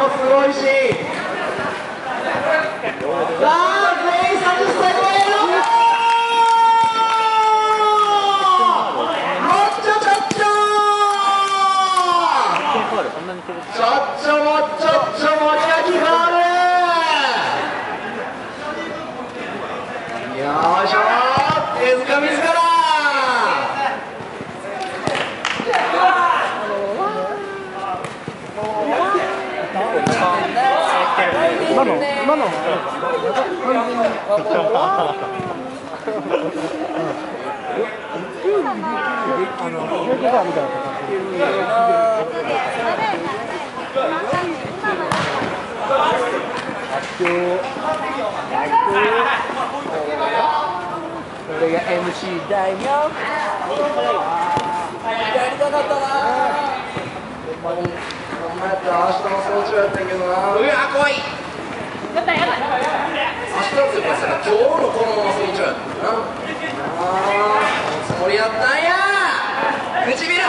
もすごいし。わあ全員30歳超えよもっちょちょっちょちょっちょもっちょっちょもちがきファール。よいし。ょ今の今の完全にあのヘッドバーみたいな形発表これが MC 大名やりたかったこに頑張って明日の早朝やったけどなうわ怖いややばい明日って今日のこのまま早朝やったなあつもりやったんや。唇